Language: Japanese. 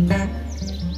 ん?